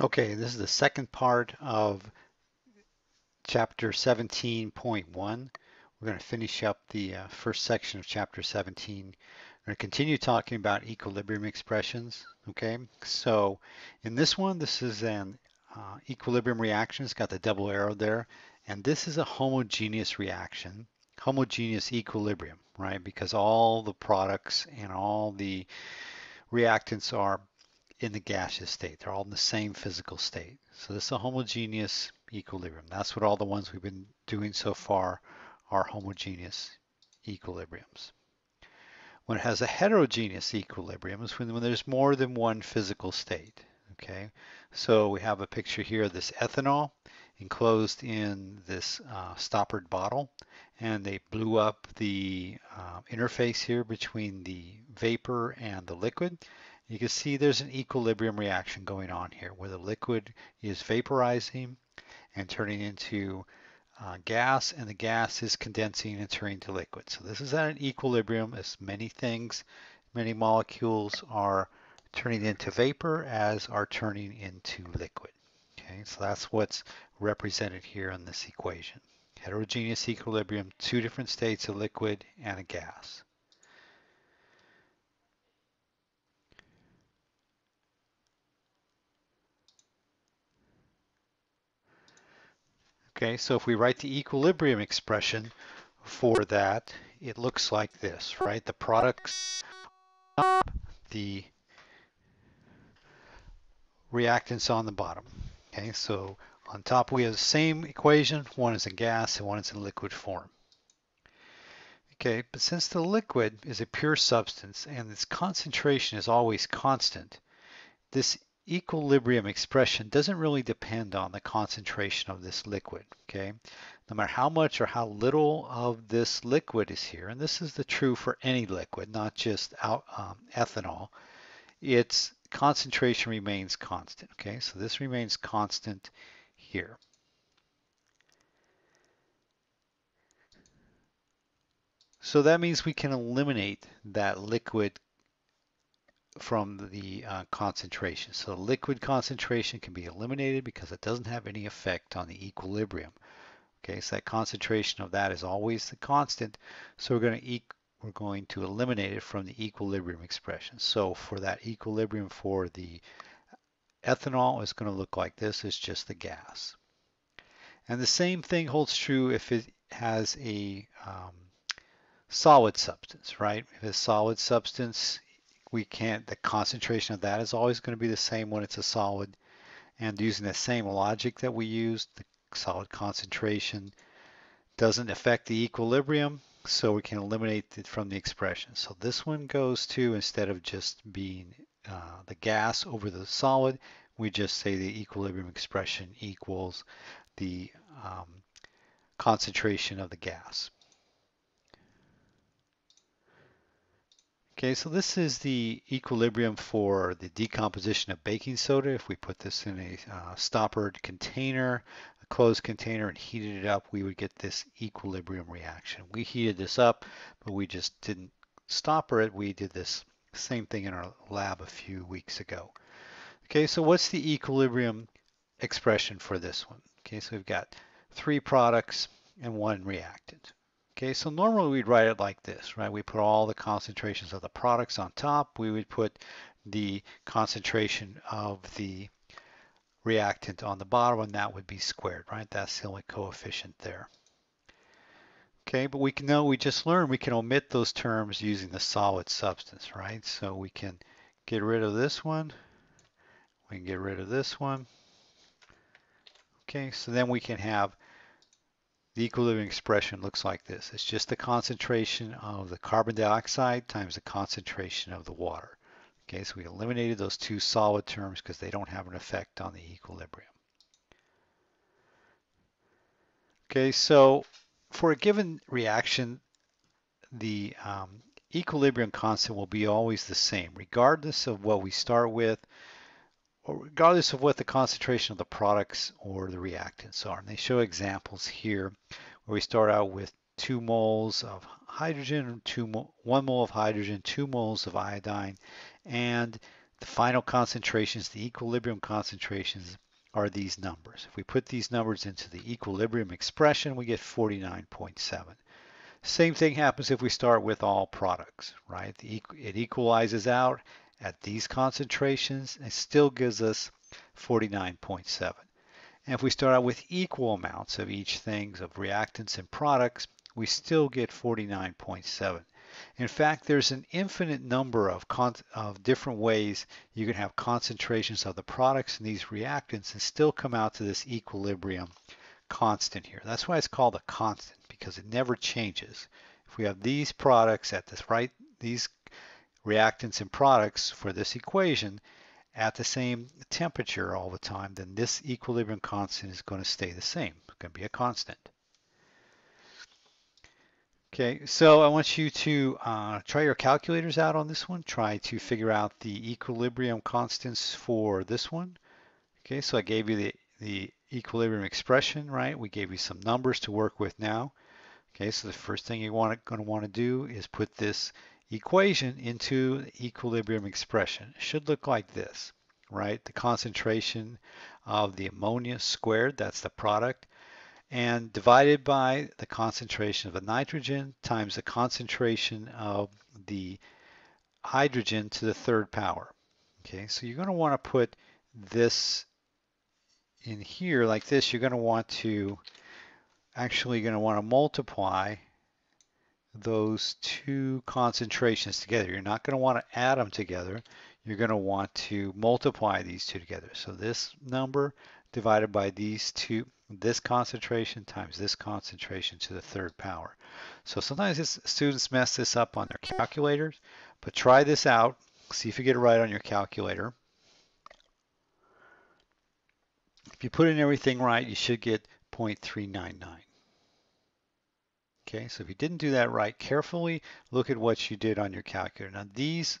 Okay, this is the second part of chapter 17.1. We're going to finish up the uh, first section of chapter 17. We're going to continue talking about equilibrium expressions. Okay, so in this one, this is an uh, equilibrium reaction. It's got the double arrow there. And this is a homogeneous reaction, homogeneous equilibrium, right? Because all the products and all the reactants are in the gaseous state. They're all in the same physical state. So this is a homogeneous equilibrium. That's what all the ones we've been doing so far are homogeneous equilibriums. When it has a heterogeneous equilibrium is when, when there's more than one physical state. Okay, so we have a picture here of this ethanol enclosed in this uh, stoppered bottle and they blew up the uh, interface here between the vapor and the liquid you can see there's an equilibrium reaction going on here where the liquid is vaporizing and turning into uh, gas and the gas is condensing and turning to liquid. So this is at an equilibrium as many things, many molecules are turning into vapor as are turning into liquid. Okay, so that's what's represented here in this equation. Heterogeneous equilibrium, two different states, a liquid and a gas. Okay, so if we write the equilibrium expression for that, it looks like this, right? The products, the reactants on the bottom. Okay, so on top we have the same equation. One is in gas and one is in liquid form. Okay, but since the liquid is a pure substance and its concentration is always constant, this equilibrium expression doesn't really depend on the concentration of this liquid, okay? No matter how much or how little of this liquid is here, and this is the true for any liquid, not just out, um, ethanol, its concentration remains constant, okay? So this remains constant here. So that means we can eliminate that liquid from the uh, concentration. So the liquid concentration can be eliminated because it doesn't have any effect on the equilibrium. Okay, so that concentration of that is always the constant. So we're going to e we're going to eliminate it from the equilibrium expression. So for that equilibrium for the ethanol is going to look like this. It's just the gas. And the same thing holds true if it has a um, solid substance, right? If it's solid substance, we can't, the concentration of that is always going to be the same when it's a solid. And using the same logic that we used, the solid concentration doesn't affect the equilibrium, so we can eliminate it from the expression. So this one goes to, instead of just being uh, the gas over the solid, we just say the equilibrium expression equals the um, concentration of the gas. Okay, so this is the equilibrium for the decomposition of baking soda. If we put this in a uh, stoppered container, a closed container, and heated it up, we would get this equilibrium reaction. We heated this up, but we just didn't stopper it. We did this same thing in our lab a few weeks ago. Okay, so what's the equilibrium expression for this one? Okay, so we've got three products and one reactant. Okay, so normally we'd write it like this, right? We put all the concentrations of the products on top. We would put the concentration of the reactant on the bottom, and that would be squared, right? That's the only coefficient there. Okay, but we can know, we just learned we can omit those terms using the solid substance, right? So we can get rid of this one. We can get rid of this one. Okay, so then we can have the equilibrium expression looks like this. It's just the concentration of the carbon dioxide times the concentration of the water. Okay, so we eliminated those two solid terms because they don't have an effect on the equilibrium. Okay, so for a given reaction, the um, equilibrium constant will be always the same, regardless of what we start with, regardless of what the concentration of the products or the reactants are. And they show examples here where we start out with two moles of hydrogen, two mo one mole of hydrogen, two moles of iodine, and the final concentrations, the equilibrium concentrations, are these numbers. If we put these numbers into the equilibrium expression, we get 49.7. Same thing happens if we start with all products, right? it equalizes out at these concentrations. It still gives us 49.7. And if we start out with equal amounts of each things of reactants and products, we still get 49.7. In fact, there's an infinite number of, of different ways you can have concentrations of the products and these reactants and still come out to this equilibrium constant here. That's why it's called a constant because it never changes. If we have these products at this right, these reactants and products for this equation, at the same temperature all the time, then this equilibrium constant is going to stay the same. It's going to be a constant. Okay, so I want you to uh, try your calculators out on this one. Try to figure out the equilibrium constants for this one. Okay, so I gave you the, the equilibrium expression, right? We gave you some numbers to work with now. Okay, so the first thing you're going to want to do is put this equation into equilibrium expression. Should look like this, right? The concentration of the ammonia squared, that's the product, and divided by the concentration of the nitrogen times the concentration of the hydrogen to the third power. Okay, so you're going to want to put this in here like this. You're going to want to actually going to want to multiply those two concentrations together. You're not going to want to add them together. You're going to want to multiply these two together. So this number divided by these two, this concentration times this concentration to the third power. So sometimes students mess this up on their calculators, but try this out. See if you get it right on your calculator. If you put in everything right, you should get 0.399. Okay, so if you didn't do that right, carefully look at what you did on your calculator. Now these,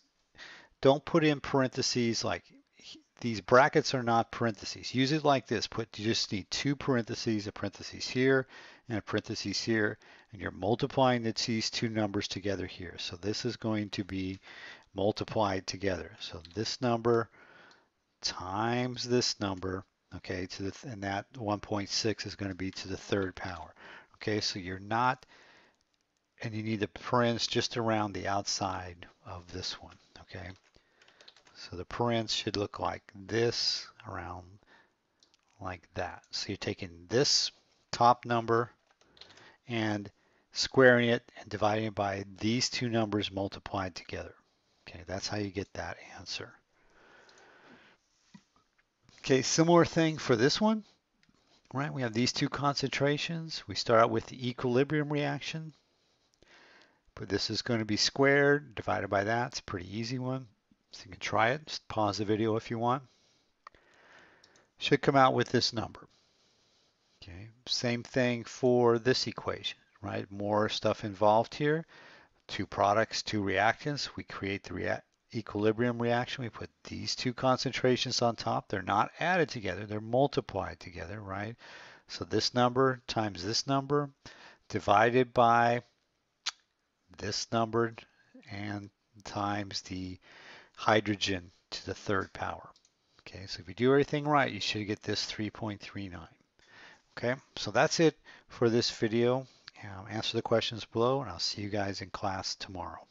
don't put in parentheses like, these brackets are not parentheses. Use it like this. Put You just need two parentheses, a parentheses here and a parentheses here, and you're multiplying these two numbers together here. So this is going to be multiplied together. So this number times this number, okay, to the, and that 1.6 is going to be to the third power. Okay, so you're not, and you need the parens just around the outside of this one, okay? So the parens should look like this around like that. So you're taking this top number and squaring it and dividing it by these two numbers multiplied together. Okay, that's how you get that answer. Okay, similar thing for this one right? We have these two concentrations. We start out with the equilibrium reaction, but this is going to be squared, divided by that. It's a pretty easy one. So you can try it. Just pause the video if you want. Should come out with this number. Okay, same thing for this equation, right? More stuff involved here. Two products, two reactants. We create the react equilibrium reaction, we put these two concentrations on top. They're not added together, they're multiplied together, right? So this number times this number divided by this number and times the hydrogen to the third power. Okay, so if you do everything right, you should get this 3.39. Okay, so that's it for this video. Um, answer the questions below, and I'll see you guys in class tomorrow.